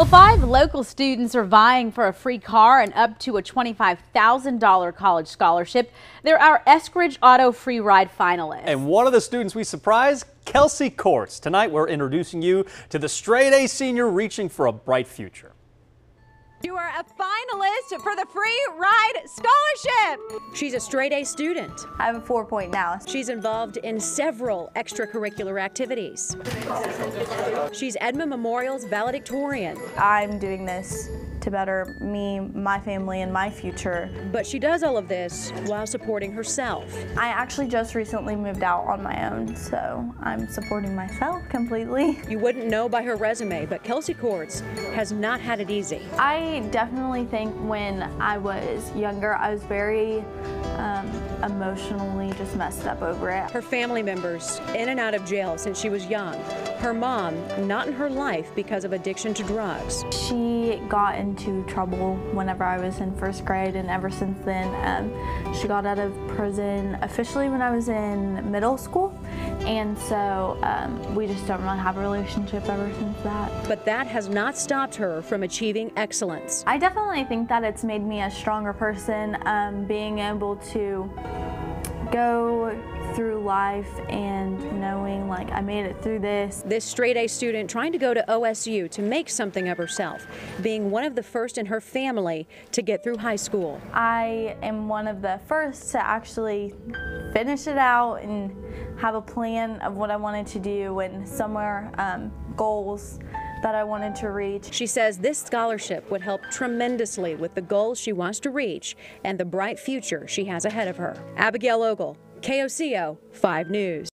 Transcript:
Well, five local students are vying for a free car and up to a $25,000 college scholarship. They're our Eskridge Auto Free Ride finalists. And one of the students we surprised, Kelsey Courts. Tonight we're introducing you to the straight A senior reaching for a bright future. You are a finalist for the free ride scholarship. She's a straight A student. I have a four point now. She's involved in several extracurricular activities. She's Edmond Memorial's valedictorian. I'm doing this to better me, my family, and my future. But she does all of this while supporting herself. I actually just recently moved out on my own, so I'm supporting myself completely. You wouldn't know by her resume, but Kelsey Courts has not had it easy. I definitely think when I was younger, I was very um, emotionally just messed up over it. Her family members in and out of jail since she was young. Her mom not in her life because of addiction to drugs. She got into trouble whenever I was in first grade, and ever since then, um, she got out of prison officially when I was in middle school. And so um, we just don't really have a relationship ever since that. But that has not stopped her from achieving excellence. I definitely think that it's made me a stronger person, um, being able to go through life and knowing like I made it through this. This straight A student trying to go to OSU to make something of herself, being one of the first in her family to get through high school. I am one of the first to actually finish it out and have a plan of what I wanted to do and somewhere um, goals that I wanted to reach. She says this scholarship would help tremendously with the goals she wants to reach and the bright future she has ahead of her. Abigail Ogle, KOCO 5 News.